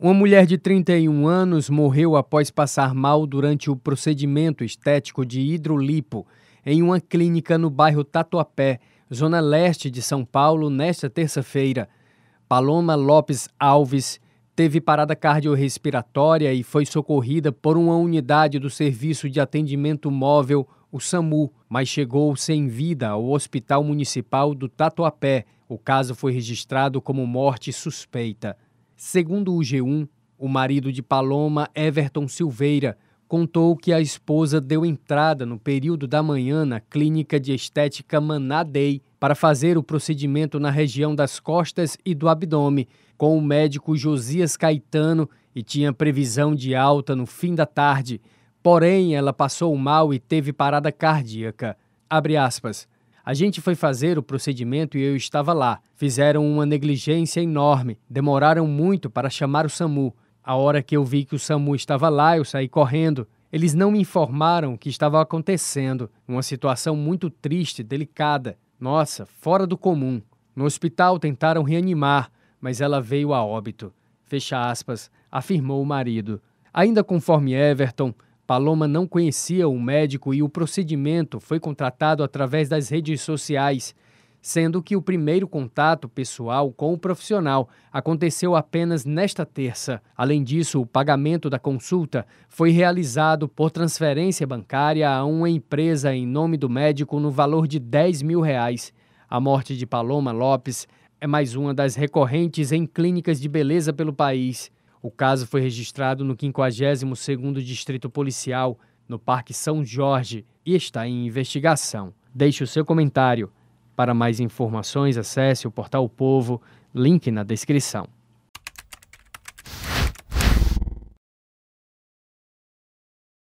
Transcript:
Uma mulher de 31 anos morreu após passar mal durante o procedimento estético de hidrolipo em uma clínica no bairro Tatuapé, zona leste de São Paulo, nesta terça-feira. Paloma Lopes Alves teve parada cardiorrespiratória e foi socorrida por uma unidade do Serviço de Atendimento Móvel, o SAMU, mas chegou sem vida ao Hospital Municipal do Tatuapé. O caso foi registrado como morte suspeita. Segundo o G1, o marido de Paloma, Everton Silveira, contou que a esposa deu entrada no período da manhã na clínica de estética Manadei para fazer o procedimento na região das costas e do abdômen com o médico Josias Caetano e tinha previsão de alta no fim da tarde. Porém, ela passou mal e teve parada cardíaca. Abre aspas. A gente foi fazer o procedimento e eu estava lá. Fizeram uma negligência enorme, demoraram muito para chamar o SAMU. A hora que eu vi que o SAMU estava lá, eu saí correndo. Eles não me informaram o que estava acontecendo. Uma situação muito triste, delicada. Nossa, fora do comum. No hospital tentaram reanimar, mas ela veio a óbito. Fecha aspas, afirmou o marido. Ainda conforme Everton, Paloma não conhecia o médico e o procedimento foi contratado através das redes sociais, sendo que o primeiro contato pessoal com o profissional aconteceu apenas nesta terça. Além disso, o pagamento da consulta foi realizado por transferência bancária a uma empresa em nome do médico no valor de 10 mil reais. A morte de Paloma Lopes é mais uma das recorrentes em clínicas de beleza pelo país. O caso foi registrado no 52º Distrito Policial, no Parque São Jorge, e está em investigação. Deixe o seu comentário. Para mais informações, acesse o portal o Povo, link na descrição.